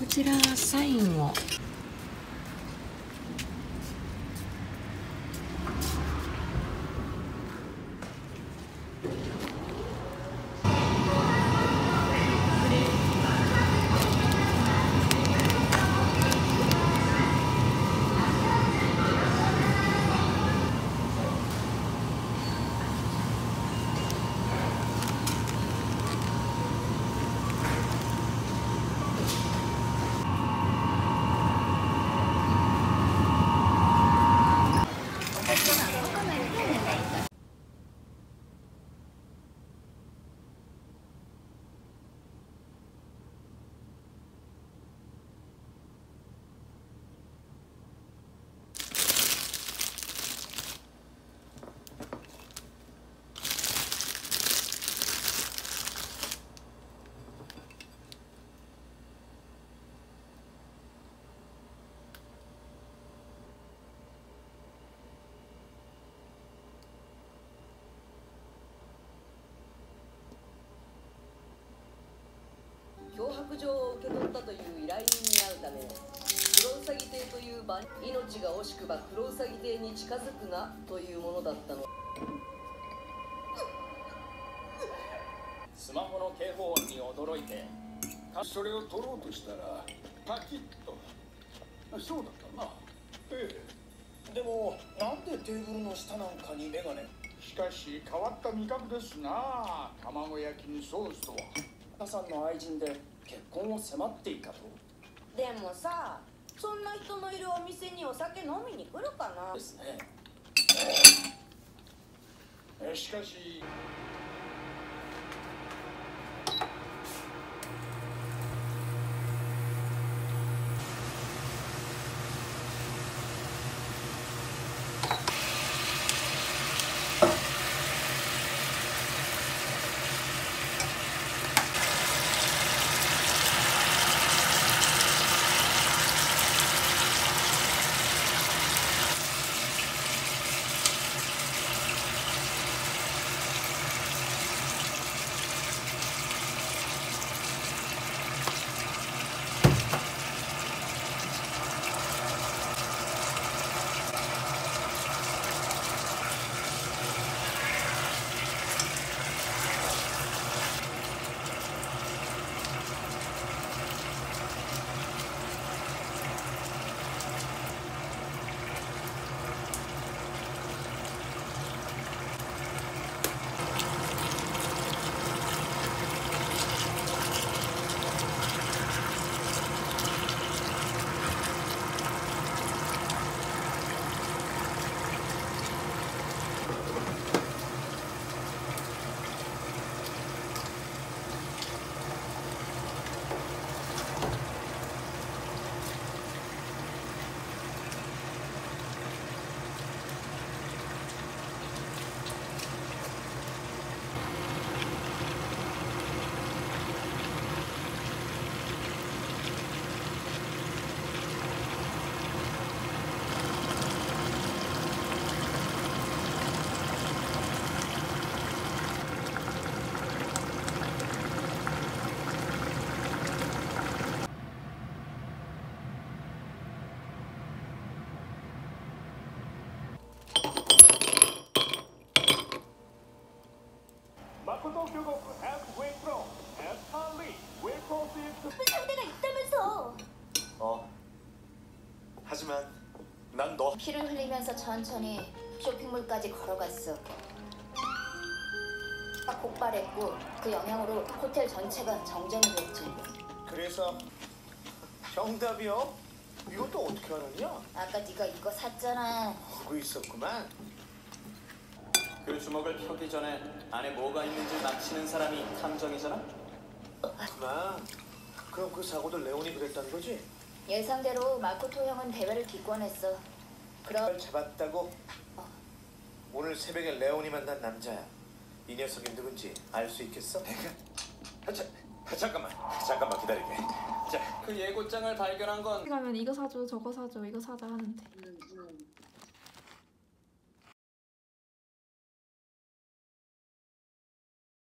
こちらサインを。脅迫状を受け取ったという依頼人に会うため黒うさぎ亭という場に命が惜しくば黒うさぎ亭に近づくなというものだったのスマホの警報音に驚いてそれを取ろうとしたらパキッとそうだったな。ええ。でもなんでテーブルの下なんかにメガネしかし変わった味覚ですな。卵焼きにソースとは。母さんの愛人で結婚を迫っていたと。でもさそんな人のいるお店にお酒飲みに来るかな？ですね。えしかし to 상대가 있다면서 어. 하지만 난 너. 피를 흘리면서 천천히 쇼핑몰까지 걸어갔어 딱 폭발했고 그 영향으로 호텔 전체가 정전이 됐지 그래서 정답이요? 이것도 어떻게 알았냐? 아까 네가 이거 샀잖아 보고 있었구만. 그 주먹을 펴기 전에 안에 뭐가 있는지 맞히는 사람이 탐정이잖아? 그만. 그럼 그 사고도 레온이 그랬다는 거지? 예상대로 마코토 형은 대회를 기권했어 그럼 널 잡았다고? 오늘 새벽에 레온이 만난 남자야. 이 녀석이 누군지 알 수 있겠어? 아, 자, 아, 잠깐만, 잠깐만 기다리게. 자, 그 예고장을 발견한 건 가면 이거 사줘 저거 사줘 이거 사자 하는데